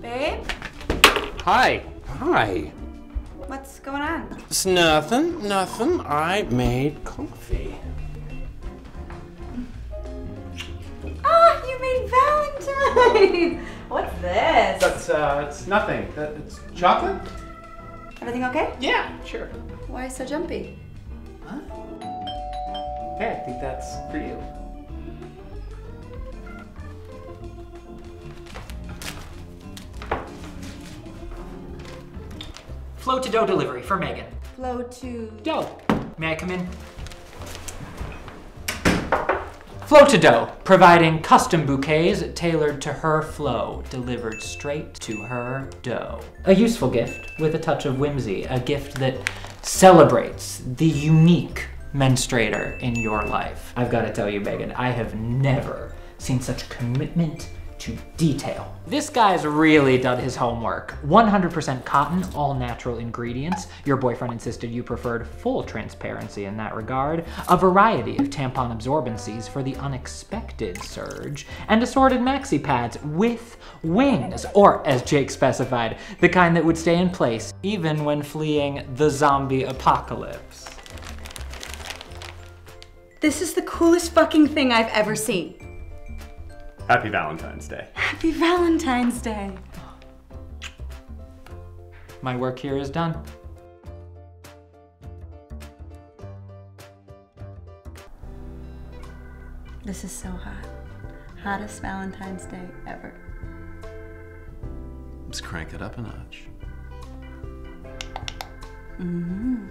Babe, Hi. Hi. what's going on? It's nothing, nothing. I made coffee. Ah, you made Valentine! What's this? That's uh, it's nothing. That it's chocolate. Everything okay? Yeah, sure. Why so jumpy? Huh? Hey, I think that's for you. Flow to dough delivery for Megan. Flow to. Dough. May I come in? Flow to dough, providing custom bouquets tailored to her flow, delivered straight to her dough. A useful gift with a touch of whimsy, a gift that celebrates the unique menstruator in your life. I've got to tell you, Megan, I have never seen such commitment to detail. This guy's really done his homework. 100% cotton, all natural ingredients. Your boyfriend insisted you preferred full transparency in that regard. A variety of tampon absorbencies for the unexpected surge. And assorted maxi pads with wings, or as Jake specified, the kind that would stay in place even when fleeing the zombie apocalypse. This is the coolest fucking thing I've ever seen. Happy Valentine's Day. Happy Valentine's Day. My work here is done. This is so hot. Hottest Valentine's Day ever. Let's crank it up a notch. Mm-hmm.